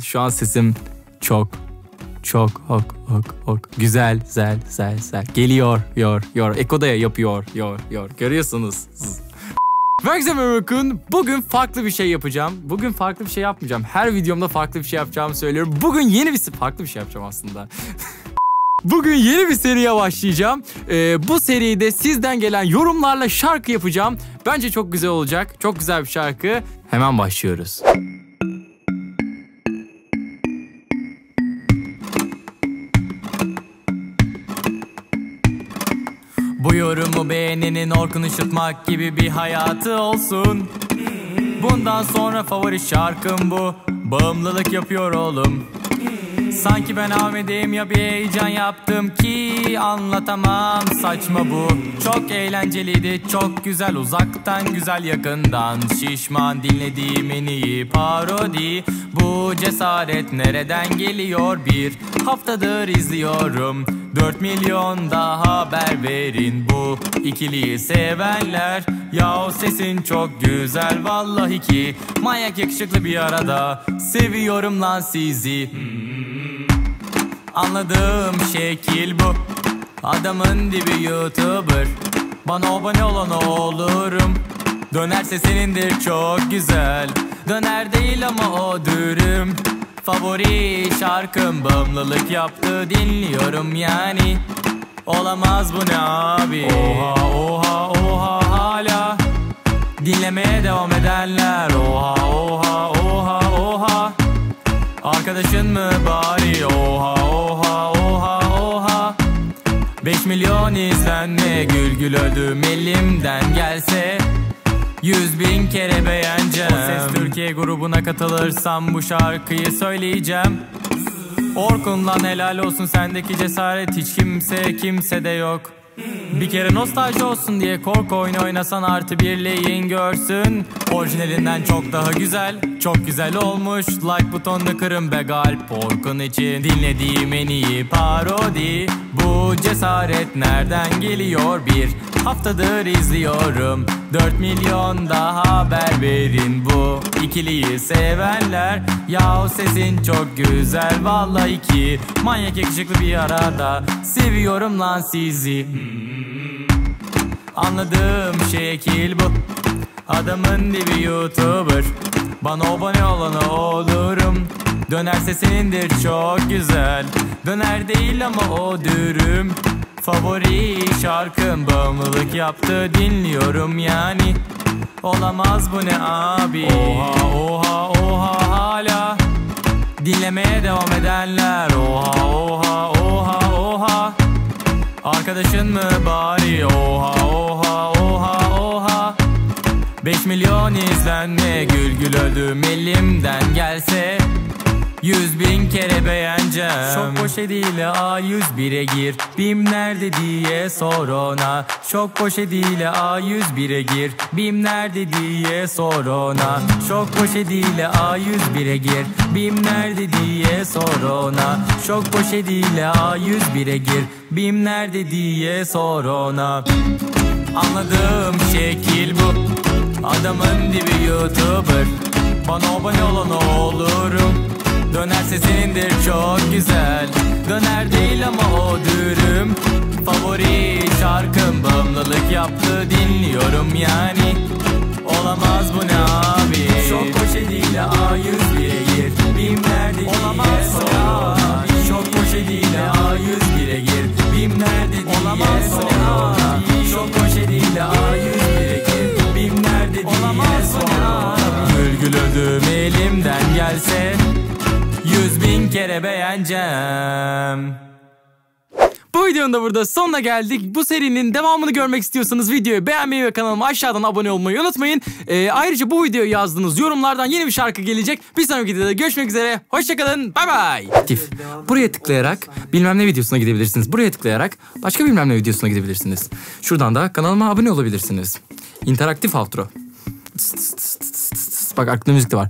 Şu an sesim çok çok ok ok ok güzel güzel güzel güzel geliyor yor yor Eko da yapıyor yor yor görüyorsunuz. Herkese merhaba Bugün farklı bir şey yapacağım. Bugün farklı bir şey yapmayacağım. Her videomda farklı bir şey yapacağımı söylüyorum. Bugün yeni bir farklı bir şey yapacağım aslında. Bugün yeni bir seriye başlayacağım. Ee, bu seride sizden gelen yorumlarla şarkı yapacağım. Bence çok güzel olacak. Çok güzel bir şarkı. Hemen başlıyoruz. Bu yorumu beğenenin Orkun ışıtmak gibi bir hayatı olsun. Bundan sonra favori şarkım bu. Bağımlılık yapıyor oğlum. Sanki ben Ahmet'im ya bir heyecan yaptım ki anlatamam. Saçma bu. Çok eğlenceliydi çok güzel. Uzaktan güzel yakından Şişman. Dinlediğim en iyi parodi. Bu cesaret nereden geliyor? Bir haftadır izliyorum 4 milyon daha haber verin bu ikiliyi sevenler Ya sesin çok güzel vallahi ki Manyak yakışıklı bir arada Seviyorum lan sizi. Anladığım şekil bu. Adamın dibi youtuber. Bana abone olan olurum. Dönerse senindir çok güzel. Döner değil ama o dürüm Favori şarkım bağımlılık yaptı dinliyorum yani. Olamaz bu ne abi? Oha oha oha hala. Dinlemeye devam edenler. Oha oha oha oha. Arkadaşın mı bari? Oha oha oha oha. 5 milyon izlenme gül gül öldüm elimden gelse. Yüz bin kere Ses Grubuna katılırsam bu şarkıyı söyleyeceğim. Orkun'dan helal olsun sendeki cesaret hiç kimse kimse de yok. Bir kere nostalji olsun diye korku oyunu oynasan artı birleyin görsün. Orijinalinden çok daha güzel Çok güzel olmuş. Like butonunu kırın be galp. Orkun için dinlediğim en iyi parodi. Bu cesaret nereden geliyor? Bir haftadır izliyorum. 4 milyon daha haber verin bu ikiliyi sevenler. Ya sesin çok güzel. Vallahi ki Manyak yakışıklı bir arada. Seviyorum lan sizi. Anladığım şekil bu. Adamın dibi youtuber Bana abone olana olurum. Dönerse senindir çok güzel. Döner değil ama o dürüm. Favori şarkım bağımlılık yaptı dinliyorum yani. Olamaz bu ne abi? Oha oha oha hala. Dinlemeye devam edenler Oha oha oha oha. Arkadaşın mı bari? Oha 5 milyon izlenme gül gül öldüm elimden gelse. Yüz bin kere beğeneceğim. Çok poşet ile A101'e gir. Bim nerede diye sor ona. Çok poşet ile A101'e gir. Bim nerede diye sor ona. Çok poşet ile A101'e gir. Bim nerede diye sor ona. Çok poşet ile A101'e gir. Bim nerede diye sor ona. Anladığım şekil bu Adamın dibi youtuber. Bana abone olan olurum. Dönerse senindir çok güzel. Döner değil ama o dürüm. Favori şarkım bağımlılık yaptı dinliyorum yani. Olamaz bu ne abi? Çok poşetiyle A101'e gir Bim nerede Olamaz diye sor Sor Gül elimden gelse Yüz bin kere beğeneceğim. Bu videonun da burada sonuna geldik. Bu serinin devamını görmek istiyorsanız videoyu beğenmeyi ve kanalıma aşağıdan abone olmayı unutmayın. Ee, ayrıca bu videoyu yazdığınız yorumlardan yeni bir şarkı gelecek. Bir sonraki videoda görüşmek üzere. Hoşçakalın. Bay bay. Buraya tıklayarak bilmem ne videosuna gidebilirsiniz. Buraya tıklayarak başka bilmem ne videosuna gidebilirsiniz. Şuradan da kanalıma abone olabilirsiniz. İnteraktif outro. Bak aklımda müzik de var.